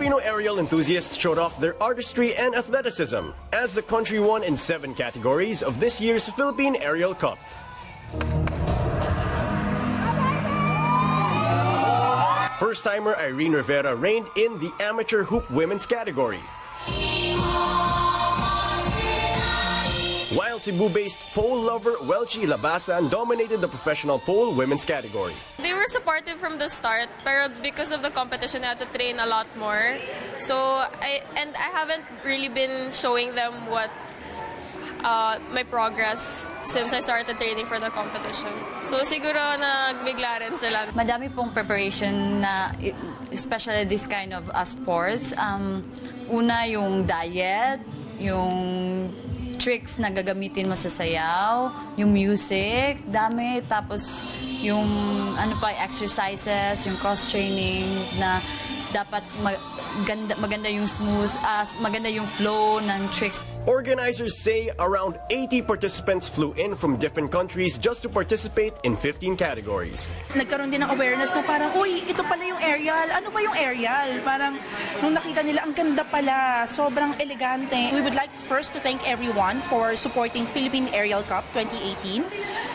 Filipino aerial enthusiasts showed off their artistry and athleticism as the country won in seven categories of this year's Philippine Aerial Cup. First-timer Irene Rivera reigned in the amateur hoop women's category. While Cebu-based pole lover Welchi Labasan dominated the professional pole women's category. They were supportive from the start, pero because of the competition, I had to train a lot more. So I and I haven't really been showing them what uh, my progress since I started training for the competition. So siguro nagbigla rin sila. Madami pong preparation na especially this kind of uh, sports. Um, una yung diet, yung tricks na gagamitin mo sa sayaw, yung music, dami. Tapos yung ano pa, exercises, yung cross-training na dapat maganda, maganda yung smooth, ah, maganda yung flow ng tricks. Organizers say around 80 participants flew in from different countries just to participate in 15 categories. nagkaroon din ng awareness na parang, uy, ito pala yung aerial. Ano ba yung aerial? Parang, nung nakita nila, ang ganda pala. Sobrang elegante. We would like first to thank everyone for supporting Philippine Aerial Cup 2018.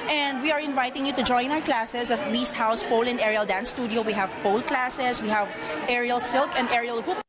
And we are inviting you to join our classes at Beast House Pole and Aerial Dance Studio. We have pole classes, we have aerial silk and aerial hoop